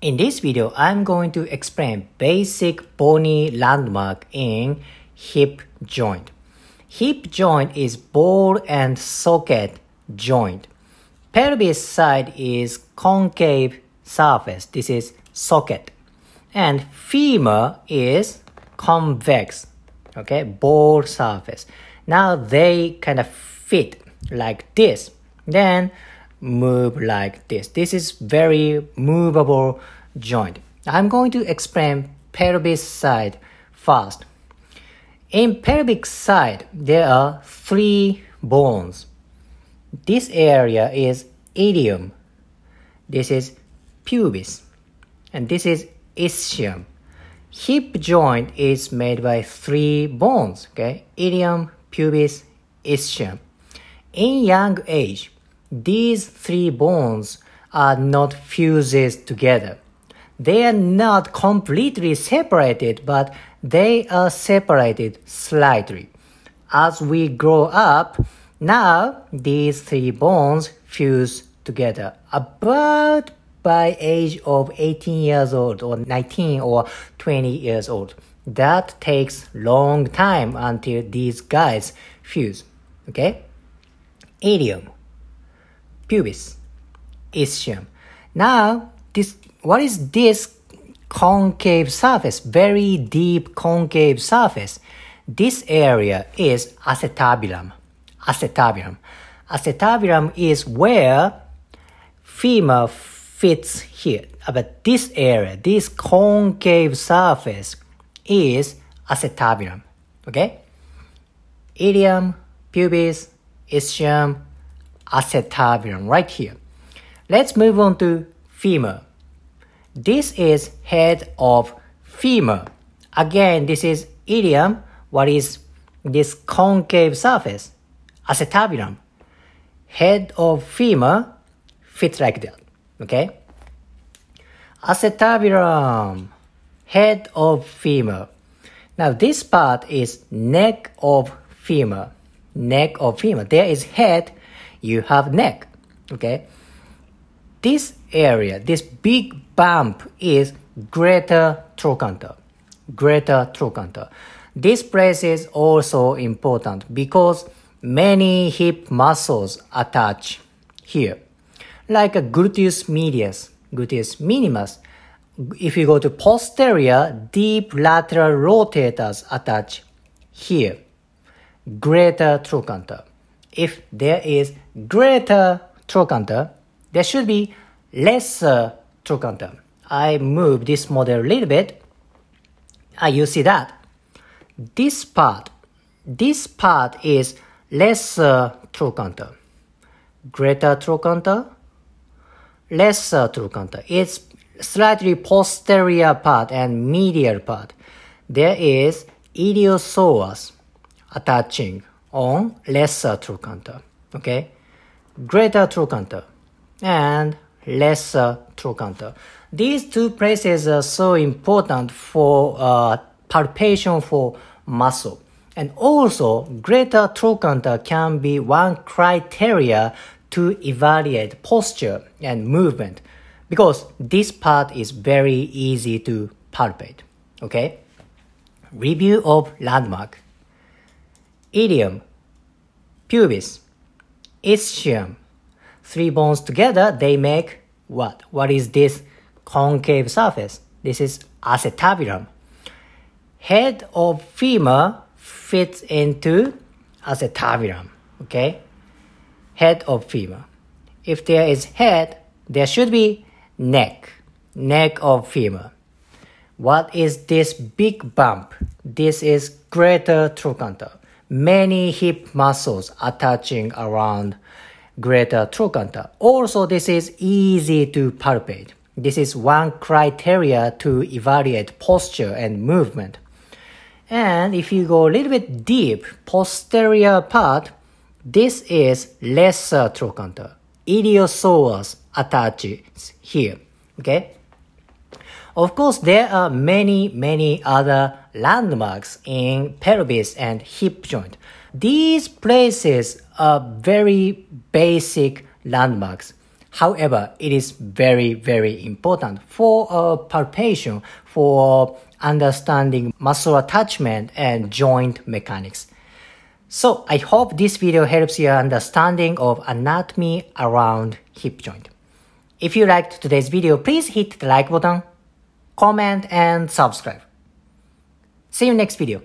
In this video, I'm going to explain basic bony landmark in hip joint. Hip joint is ball and socket joint. Pelvis side is concave surface. This is socket. And femur is convex. Okay, ball surface. Now they kind of fit like this. Then move like this. This is very movable joint. I'm going to explain pelvis side first. In pelvic side, there are three bones. This area is ilium. This is pubis. And this is ischium. Hip joint is made by three bones, okay? Ilium, pubis, ischium. In young age, these three bones are not fused together. They are not completely separated, but they are separated slightly. As we grow up, now these three bones fuse together about by age of 18 years old or 19 or 20 years old. That takes long time until these guys fuse. Okay? Ilium pubis, ischium. Now, this what is this concave surface? Very deep concave surface. This area is acetabulum. Acetabulum. Acetabulum is where femur fits here. Uh, but this area, this concave surface is acetabulum. Okay? Ilium, pubis, ischium, acetabulum right here. Let's move on to femur. This is head of femur. Again, this is ilium. What is this concave surface? Acetabulum. Head of femur fits like that. Okay? Acetabulum. Head of femur. Now this part is neck of femur. Neck of femur. There is head you have neck. Okay. This area, this big bump is greater trochanter. Greater trochanter. This place is also important because many hip muscles attach here. Like a gluteus medius, gluteus minimus. If you go to posterior, deep lateral rotators attach here. Greater trochanter if there is greater trochanter, there should be lesser trochanter. I move this model a little bit. Ah, you see that? This part, this part is lesser trochanter. Greater trochanter, lesser trochanter. It's slightly posterior part and medial part. There is iliopsoas attaching on lesser trochanter. Okay, greater trochanter and lesser trochanter. These two places are so important for uh, palpation for muscle. And also, greater trochanter can be one criteria to evaluate posture and movement because this part is very easy to palpate. Okay? Review of landmark ilium, pubis, ischium. Three bones together, they make what? What is this concave surface? This is acetabulum. Head of femur fits into acetabulum. Okay? Head of femur. If there is head, there should be neck. Neck of femur. What is this big bump? This is greater trochanter many hip muscles attaching around greater trochanter. Also, this is easy to palpate. This is one criteria to evaluate posture and movement. And if you go a little bit deep, posterior part, this is lesser trochanter. Iliopsoas attaches here. Okay? Of course, there are many, many other landmarks in pelvis and hip joint. These places are very basic landmarks. However, it is very, very important for uh, palpation, for understanding muscle attachment and joint mechanics. So I hope this video helps your understanding of anatomy around hip joint. If you liked today's video, please hit the like button, comment and subscribe. See you next video.